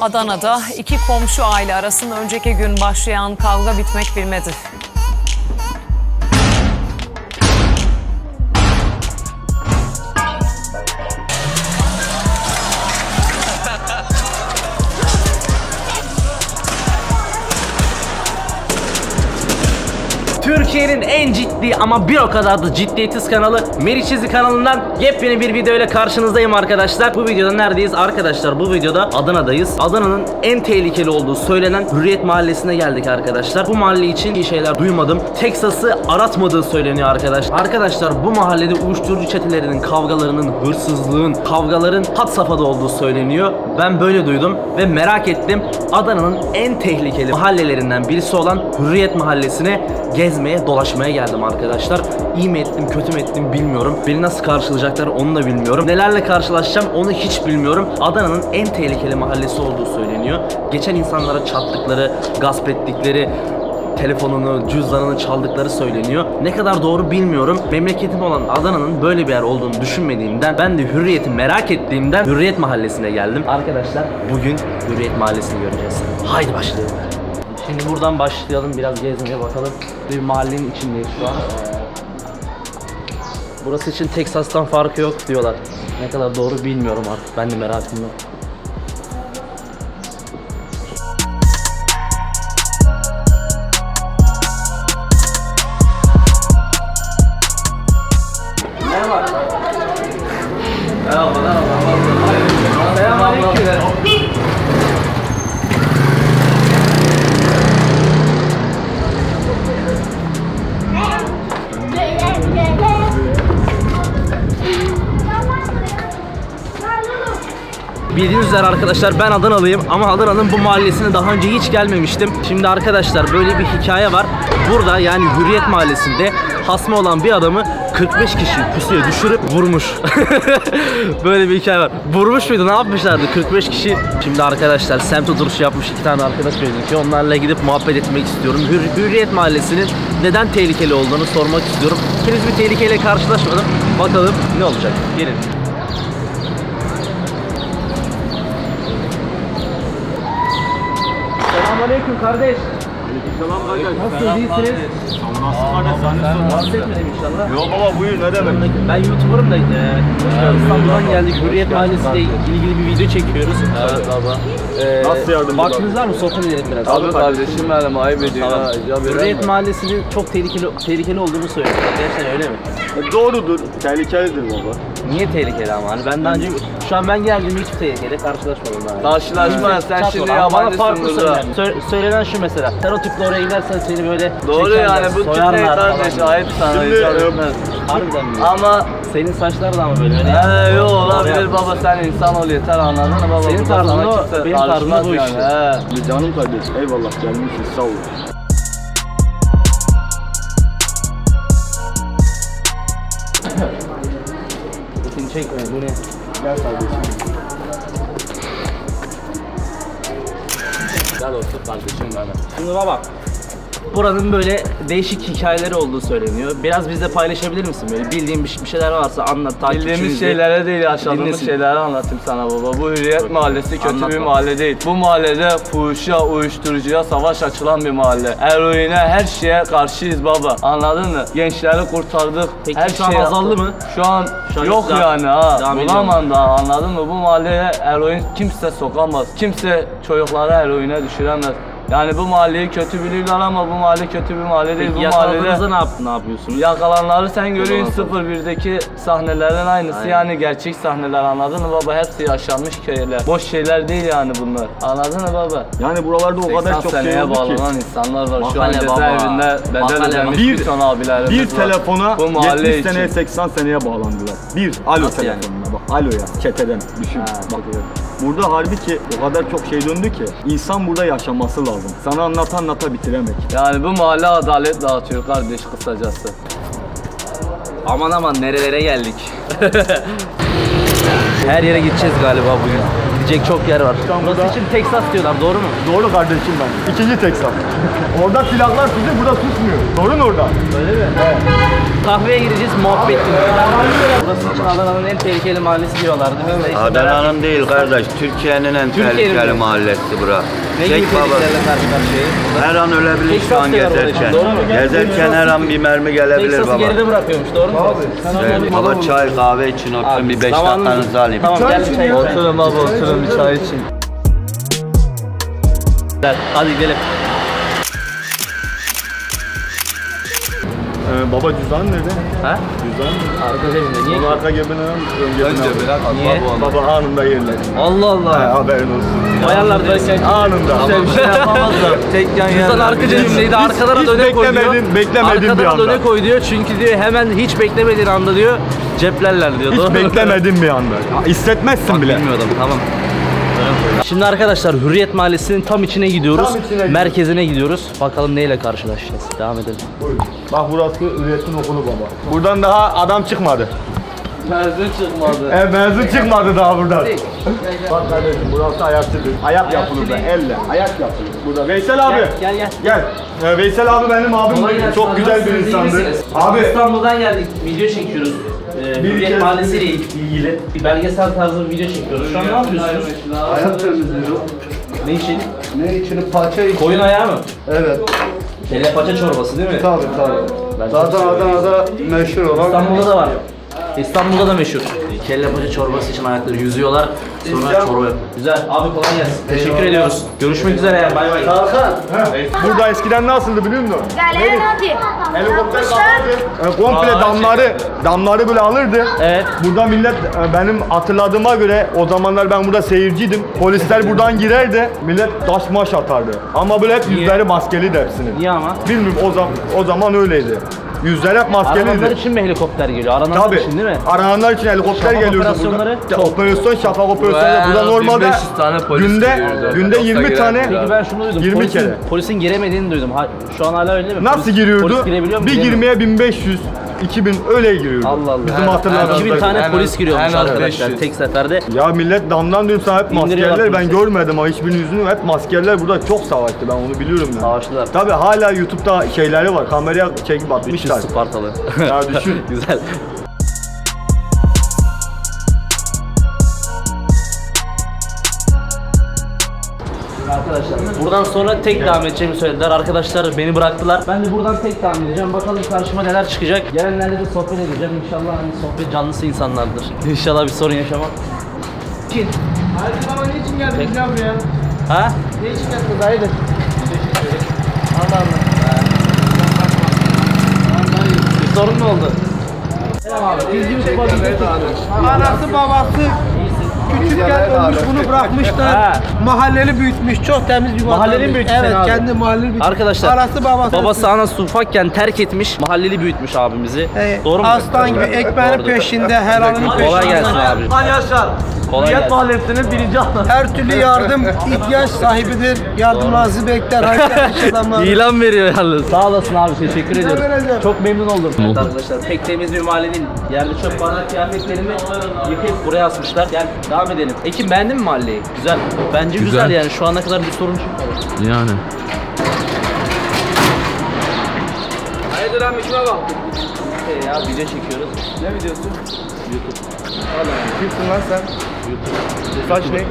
Adana'da iki komşu aile arasında önceki gün başlayan kavga bitmek bilmedi. Türkiye'nin en ciddi ama bir o kadar da ciddiyetsiz kanalı Meriç Çizi kanalından yepyeni bir video ile karşınızdayım arkadaşlar. Bu videoda neredeyiz? Arkadaşlar bu videoda Adana'dayız. Adana'nın en tehlikeli olduğu söylenen Hürriyet Mahallesi'ne geldik arkadaşlar. Bu mahalle için iyi şeyler duymadım. Texas'ı aratmadığı söyleniyor arkadaşlar. Arkadaşlar bu mahallede uyuşturucu çetelerinin kavgalarının, hırsızlığın, kavgaların had safhada olduğu söyleniyor. Ben böyle duydum ve merak ettim. Adana'nın en tehlikeli mahallelerinden birisi olan Hürriyet Mahallesi'ne gezmeye, dolaşmaya geldim arkadaşlar. İyi mi ettim, kötü mü ettim bilmiyorum. Beni nasıl karşılayacaklar onu da bilmiyorum. Nelerle karşılaşacağım onu hiç bilmiyorum. Adana'nın en tehlikeli mahallesi olduğu söyleniyor. Geçen insanlara çattıkları, gasp ettikleri, telefonunu, cüzdanını çaldıkları söyleniyor. Ne kadar doğru bilmiyorum. Memleketim olan Adana'nın böyle bir yer olduğunu düşünmediğimden ben de Hürriyet'i merak ettiğimden Hürriyet Mahallesi'ne geldim. Arkadaşlar bugün Hürriyet Mahallesi'ni göreceğiz. Haydi başlayalım. Şimdi buradan başlayalım biraz gezmeye bakalım. Bir mahallenin içindeyiz şu an. Burası için Texas'tan farkı yok diyorlar. Ne kadar doğru bilmiyorum artık. Ben de merakımda. Merhaba. Üzere arkadaşlar ben Adanalıyım ama Adana'nın bu mahallesine daha önce hiç gelmemiştim. Şimdi arkadaşlar böyle bir hikaye var. Burada yani Hürriyet Mahallesi'nde hasma olan bir adamı 45 kişi pusuya düşürüp vurmuş. böyle bir hikaye var. Vurmuş muydu? Ne yapmışlardı? 45 kişi. Şimdi arkadaşlar semt oturuşu yapmış iki tane arkadaş gözüküyor. Onlarla gidip muhabbet etmek istiyorum. Hür- Hürriyet Mahallesi'nin neden tehlikeli olduğunu sormak istiyorum. Henüz bir tehlikeyle karşılaşmadım. Bakalım ne olacak? Gelin. Selamünaleyküm kardeş. Tamam kardeş. Nasılsınız? İyisiniz? Nasıl kardeş? Sen ne Rahatsız etmedim inşallah. Yok baba buyur ne demek? Ben YouTuber'ım da e, İstanbul'dan geldik. Hürriyet Mahallesi ile ilgili bir video çekiyoruz. Evet baba. Ee, Nasıl yardımcı Vaktiniz var mı? Sohbet edelim biraz. Abi kardeşim benim ayıp ediyor Tamam. Hürriyet? Mahallesi'nin çok tehlikeli tehlikeli olduğunu söylüyorlar. Gerçekten öyle mi? E, doğrudur. Tehlikelidir baba. Niye tehlikeli ama? Hani ben daha önce şu an ben geldiğimde hiçbir tehlikeyle karşılaşmadım daha. Karşılaşma sen şimdi yabancısın burada. söylenen. Sö- söylenen şu mesela. Sen o tüple oraya gidersen seni böyle Doğru çekerler, yani bu soyarlar kardeş ayıp sana Şimdi, icap e, etmez. Harbiden mi? Ama Senin saçlar da ama böyle. Öyle He yok olabilir baba sen insan ol yeter anladın mı baba? Senin tarzın o, benim tarzım bu yani, işte. Canım kardeş. Eyvallah gelmişsin sağ ol. Seni çekme bu ne? Gel kardeşim. Gel otur kardeşim benim. Şimdi baba. Buranın böyle değişik hikayeleri olduğu söyleniyor. Biraz bizle paylaşabilir misin? Böyle bildiğin bir bir şeyler varsa anlat. Bildiğimiz şeylere değil yaşadığımız Dinlesin. şeyleri anlatayım sana baba. Bu Hürriyet Mahallesi kötü Anlat bir mahalle değil. Bu mahallede fuhuşa, uyuşturucuya savaş açılan bir mahalle. Eroine her şeye karşıyız baba. Anladın mı? Gençleri kurtardık. Peki her şu an şeyi azaldı mı? Şu an, Şu an yok yani ha. Bulamam daha anladın mı? Bu mahalleye eroin kimse sokamaz. Kimse çocukları eroine düşüremez. Yani bu mahalleyi kötü biliyorlar ama bu mahalle kötü bir mahalle değil. Peki bu mahallede ne, yap ne yapıyorsunuz? Yakalanları sen görüyorsun Yakalanlar. 01'deki sahnelerin aynısı Aynen. yani gerçek sahneler anladın mı baba? Hepsi yaşanmış şeyler. Boş şeyler değil yani bunlar. Anladın mı baba? Yani buralarda o 80 kadar çok şey oldu ki. insanlar var. Şu an cezaevinde bedel ödemiş bir ton abilerimiz Bir var. telefona Bu mahalle 70 için. seneye 80 seneye bağlandılar. Bir alo Nasıl yani? Bak. Alo ya çeteden düşün. Ha, bak. Burada harbi ki o kadar çok şey döndü ki insan burada yaşaması lazım. Sana anlata anlata bitiremek. Yani bu mahalle adalet dağıtıyor kardeş kısacası. Aman aman nerelere geldik. Her yere gideceğiz galiba bugün. Gidecek çok yer var. İstanbul'da- Burası için Texas diyorlar doğru mu? Doğru kardeşim ben. İkinci Texas. orada silahlar tutuyor, burada tutmuyor. Sorun orada. Öyle mi? Kahveye gireceğiz, muhabbet. Burası için Adana'nın en tehlikeli mahallesi diyorlardı. Merak Adana'nın değil kardeş, Türkiye'nin en Türkiye'nin tehlikeli mi? mahallesi bura. Ne gibi Çek karşı? Her an ölebilir şu an Texas diyorlar orada gezerken. şimdi, doğru mu? Gezerken her an bir mermi gelebilir Texas'ı baba. geride bırakıyormuş doğru mu? Evet, baba çay kahve için oturun bir 5 Zamanımız- dakikanızı alayım. Tamam gel çay. Oturun baba oturun bir çay için. Hadi gidelim. Ee, baba cüzdan nerede? Ha? Cüzdan nerede? Arka cebinde. Niye Onu arka cebine ön cebine Önce al. bırak Niye? bu Baba anında yerler. Allah Ha, Allah. haberin olsun. Ayarlar derken. Anında. Sen bir şey yapamazlar. Tek yan Cüzdan yana. arka cebimdeydi. Arkadan hiç al öne koy diyor. beklemedin- beklemedin bir anda. öne koy diyor. Çünkü diyor hemen hiç beklemediğin anda diyor ceplerler diyor. Hiç mu? beklemedin bir anda. Hissetmezsin Bak bile. bilmiyordum tamam. Şimdi arkadaşlar Hürriyet Mahallesi'nin tam içine gidiyoruz. Tam içine. Merkezine gidiyoruz. Bakalım neyle karşılaşacağız. Devam edelim. Bak burası üretim okulu baba. Buradan daha adam çıkmadı. Mezun çıkmadı. E mezun çıkmadı daha buradan. Bak kardeşim burası ayakçıdır. Ayak yapılır da elle. Ayak yapılır. Burada Veysel abi. Gel gel. Gel. Ee, Veysel abi benim abim. Kolay gelsin. Çok güzel bir Nasılsınız, iyi insandı. misiniz? Abi İstanbul'dan geldik. Video çekiyoruz. Ee, Bir Hürriyet kez- Mahallesi ile ilgili bir belgesel tarzı bir video çekiyoruz. Şu an ne yapıyorsunuz? Ayak temizliyorum. Ne için? Ne içini paça için. Koyun ayağı mı? Evet. Kelle paça çorbası değil mi? Tabii tabii. Zaten Adana'da meşhur olan. İstanbul'da da var. İstanbul'da da meşhur. Kelle paça çorbası için ayakları yüzüyorlar. Sonra çorba yapıyor. Güzel. Abi kolay gelsin. Teşekkür ediyoruz. Görüşmek üzere. Bay bay. burada eskiden nasıldı biliyor musun? Galera hadi. Helikopter kalkardı. E, komple damları, damları böyle alırdı. Evet. Burada millet e, benim hatırladığıma göre o zamanlar ben burada seyirciydim. Polisler buradan girerdi. Millet taş maş atardı. Ama böyle hep yüzleri maskeliydi hepsinin. Niye ama? Bilmiyorum o zaman o zaman öyleydi. Yüzler hep Arananlar maskeliydi. için mi helikopter geliyor? Arananlar Tabii. için değil mi? Arananlar için helikopter Şafak geliyordu operasyonları burada. çok. Operasyon şafak operasyonları. Burada normalde 1500 tane polis günde giriyordu. günde Dosta 20 tane. Peki ben şunu duydum. 20 polisin, kere. Polisin giremediğini duydum. Ha, şu an hala öyle mi? Nasıl Polis- giriyordu? Polis girebiliyor mu? bir Giremiyor. girmeye 1500, 2000 öyle giriyordu. Allah Allah. Bizim hatırladığımızda. 2000 tane En az- polis giriyormuş en az arkadaşlar 500. tek seferde. Ya millet damdan sana hep maskerler ben görmedim ama hiçbirinin yüzünü hep maskerler burada çok savaştı ben onu biliyorum yani. Savaştılar. Tabi hala YouTube'da şeyleri var kameraya çekip atmışlar. Spartalı. Ya düşün. Güzel. Arkadaşlar buradan sonra tek devam edeceğimi söylediler. Arkadaşlar beni bıraktılar. Ben de buradan tek devam edeceğim. Bakalım karşıma neler çıkacak. Gelenlerle de sohbet edeceğim. İnşallah hani sohbet canlısı insanlardır. İnşallah bir sorun yaşamam. Kim? Hadi baba ne için geldin Peki. ya buraya? Ha? Ne için geldin? Hayırdır? Allah Allah. Bir sorun mu oldu? Selam abi. Biz YouTube'a çekiyoruz. Anası babası küçükken ölmüş bunu bırakmışlar. Ha. Mahalleli büyütmüş. Çok temiz bir Mahalleli vatandaş. büyüttü Evet abi. kendi mahalleli büyütmüş. Arkadaşlar Anası babası. babası anası ufakken terk etmiş mahalleli büyütmüş abimizi. Ee, Doğru mu? Aslan gibi ekmeğinin Doğrudur. peşinde, helalinin peşinde. Kolay gelsin abi. Ali Yaşar. Kolay Hürriyet gelsin. Mahallesi'nin birinci anı. Her türlü yardım ihtiyaç sahibidir. Yardımınızı bekler. Hayırlı adamlar. İlan veriyor yalnız. Sağ olasın abi teşekkür ediyorum. Çok memnun oldum. Evet arkadaşlar pek temiz bir mahalle değil. Yerde çöp bardak kıyafetlerimi yıkayıp buraya asmışlar. Gel devam edelim. Ekim beğendin mi mahalleyi? Güzel. Bence güzel, yani şu ana kadar bir sorun çıkmadı. Yani. Hayırdır lan işime bak. Ee, ya video çekiyoruz. Ne videosu? Kimsin lan sen? Saç ne?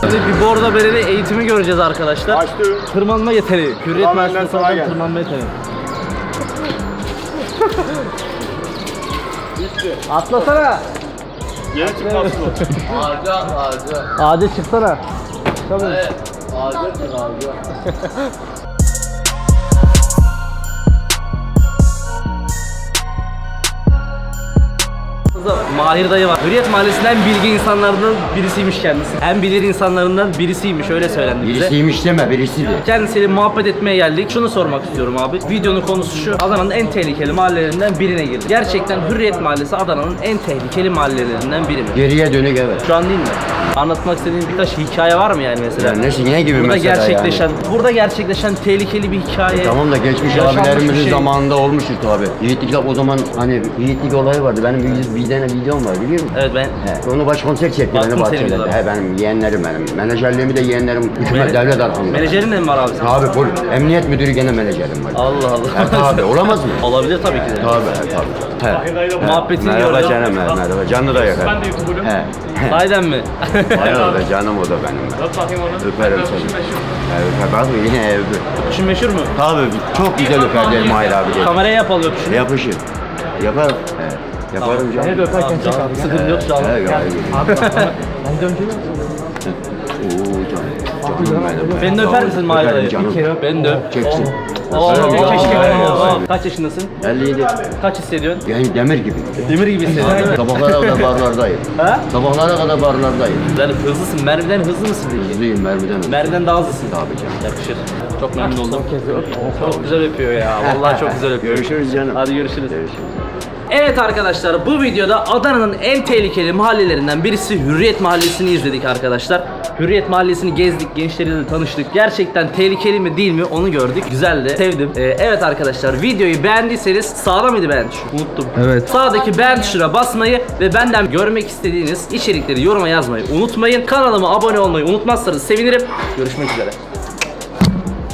Şimdi bir bordo bereli eğitimi göreceğiz arkadaşlar. Açtım. Tırmanma yeteneği. Hürriyet Mersin'de tırmanma yeteneği. Atlasana. Yeni çıkmazsın o. Ağaca ağaca. Adi çıksana. Evet. Ağaca çık ağaca. yanımızda Mahir dayı var. Hürriyet Mahallesi'nden bilgi insanlarından birisiymiş kendisi. En bilir insanlarından birisiymiş öyle söylendi bize. Birisiymiş deme birisiydi. Kendisiyle muhabbet etmeye geldik. Şunu sormak istiyorum abi. Videonun konusu şu. Adana'nın en tehlikeli mahallelerinden birine girdik. Gerçekten Hürriyet Mahallesi Adana'nın en tehlikeli mahallelerinden biri mi? Geriye dönük evet. Şu an değil mi? Anlatmak istediğin birkaç hikaye var mı yani mesela? Yani ne, ne gibi burada mesela gerçekleşen, burada gerçekleşen tehlikeli bir hikaye. Tamam da geçmiş abilerimizin şey. zamanında olmuştur tabi. Yiğitlikle o zaman hani yiğitlik olayı vardı. Benim bir, bir tane videom var biliyor musun? Evet ben He, onu başkomiser çekti beni videolara. He benim yeğenlerim benim. Menajerliğimi de yeğenlerim hükümet devlet arkamda. menajerin de mi var abi senin? Tabi full. Emniyet müdürü gene menajerim var. Allah He Allah. tabi olamaz mı? Olabilir tabii ki de. Tabi tabi. He. Muhabbetini Merhaba gördüm. canım he, merhaba. Canlı da yakar. Ben de YouTuber'ım. He. Sahiden mi? Merhaba canım o da benim. Öperim seni. Evet, bak yine evde. Öpüşün meşhur mu? Tabii çok güzel öperler Mahir abi. de. Kameraya yapalım öpüşünü. Yapışır. Yaparım. Evet. Yaparım canım. Evet Tamam, canım, Sıkıntı yok şu an. Evet gayet iyi. Oo canım. Canım benim. Beni de öper misin Mahir canım. Beni de öp. Çeksin. Keşke. Kaç yaşındasın? 57. Kaç hissediyorsun? Yani demir gibi. Demir gibi hissediyorsun değil mi? Sabahlara kadar barlardayım. Ha? Sabahlara kadar barlardayım. Yani hızlısın. Mermiden hızlı mısın peki? Hızlıyım mermiden. hızlı. Mermiden daha hızlısın. Tabii canım. Yakışır. Çok memnun oldum. Çok güzel öpüyor ya. Vallahi çok güzel öpüyor. Görüşürüz canım. Hadi görüşürüz. Görüşürüz. Evet arkadaşlar bu videoda Adana'nın en tehlikeli mahallelerinden birisi Hürriyet Mahallesi'ni izledik arkadaşlar. Hürriyet Mahallesi'ni gezdik, gençleriyle de tanıştık. Gerçekten tehlikeli mi değil mi onu gördük. Güzeldi, sevdim. Ee, evet arkadaşlar videoyu beğendiyseniz sağda mıydı beğen tuşu? Unuttum. Evet. Sağdaki beğen tuşuna basmayı ve benden görmek istediğiniz içerikleri yoruma yazmayı unutmayın. Kanalıma abone olmayı unutmazsanız sevinirim. Görüşmek üzere.